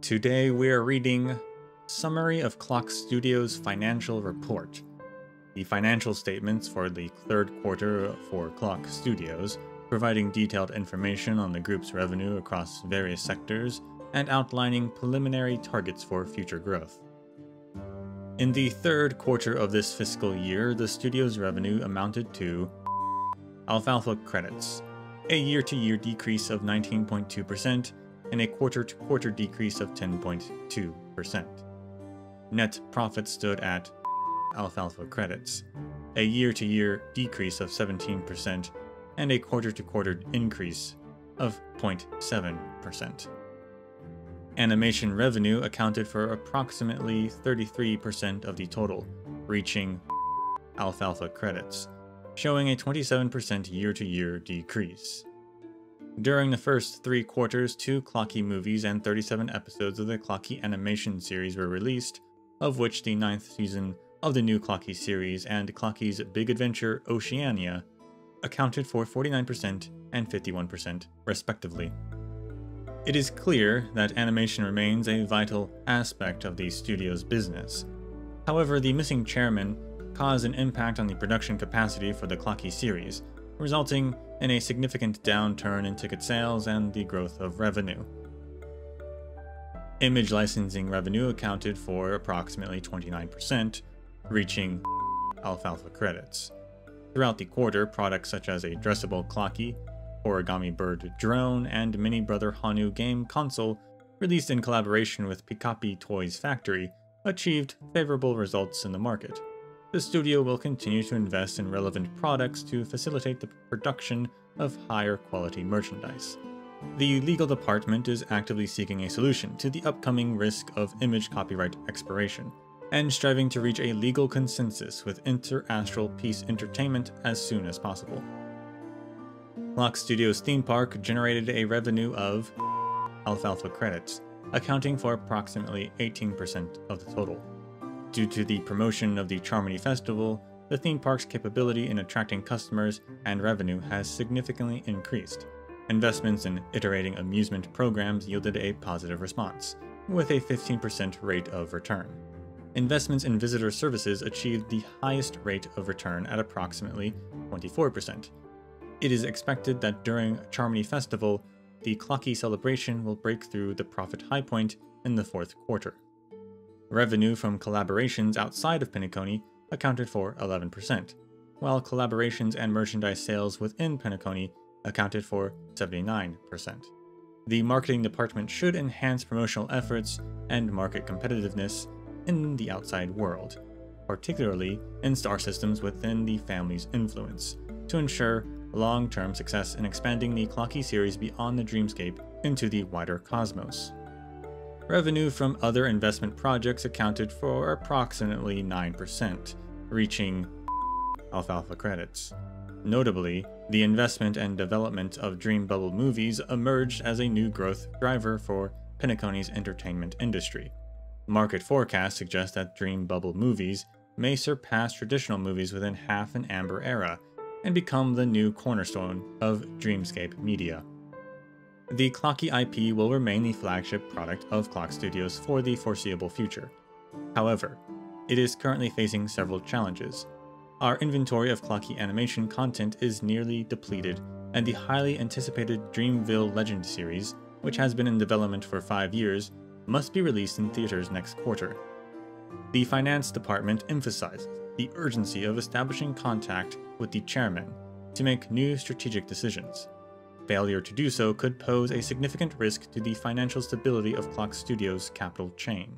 Today we are reading Summary of Clock Studios Financial Report. The financial statements for the third quarter for Clock Studios, providing detailed information on the group's revenue across various sectors and outlining preliminary targets for future growth. In the third quarter of this fiscal year, the studio's revenue amounted to Alfalfa credits, a year-to-year decrease of 19.2%, and a quarter-to-quarter decrease of 10.2%. Net profit stood at Alfalfa credits, a year-to-year decrease of 17%, and a quarter-to-quarter increase of 0.7%. Animation revenue accounted for approximately 33% of the total, reaching Alfalfa credits, showing a 27% year-to-year decrease. During the first three quarters, two Clocky movies and 37 episodes of the Clocky animation series were released, of which the ninth season of the new Clocky series and Clocky's Big Adventure Oceania accounted for 49% and 51% respectively. It is clear that animation remains a vital aspect of the studio's business. However, the missing chairman caused an impact on the production capacity for the Clocky series, resulting in a significant downturn in ticket sales and the growth of revenue. Image licensing revenue accounted for approximately 29%, reaching alfalfa credits. Throughout the quarter, products such as a dressable Clocky, Origami Bird drone, and Mini Brother Hanu game console, released in collaboration with Pikapi Toys Factory, achieved favorable results in the market the studio will continue to invest in relevant products to facilitate the production of higher quality merchandise. The legal department is actively seeking a solution to the upcoming risk of image copyright expiration, and striving to reach a legal consensus with Inter-Astral Peace Entertainment as soon as possible. Clock Studios theme park generated a revenue of alfalfa credits, accounting for approximately 18% of the total. Due to the promotion of the Charmony Festival, the theme park's capability in attracting customers and revenue has significantly increased. Investments in iterating amusement programs yielded a positive response, with a 15% rate of return. Investments in visitor services achieved the highest rate of return at approximately 24%. It is expected that during Charmony Festival, the Clocky celebration will break through the profit high point in the fourth quarter. Revenue from collaborations outside of Penacony accounted for 11%, while collaborations and merchandise sales within Penacony accounted for 79%. The marketing department should enhance promotional efforts and market competitiveness in the outside world, particularly in star systems within the family's influence, to ensure long-term success in expanding the Clocky series beyond the dreamscape into the wider cosmos. Revenue from other investment projects accounted for approximately 9%, reaching alfalfa credits. Notably, the investment and development of Dream Bubble movies emerged as a new growth driver for Penacony's entertainment industry. Market forecasts suggest that Dream Bubble movies may surpass traditional movies within half an Amber era and become the new cornerstone of Dreamscape media. The Clocky IP will remain the flagship product of Clock Studios for the foreseeable future. However, it is currently facing several challenges. Our inventory of Clocky animation content is nearly depleted, and the highly anticipated Dreamville Legend series, which has been in development for five years, must be released in theaters next quarter. The finance department emphasizes the urgency of establishing contact with the chairman to make new strategic decisions failure to do so could pose a significant risk to the financial stability of Clock Studios' capital chain.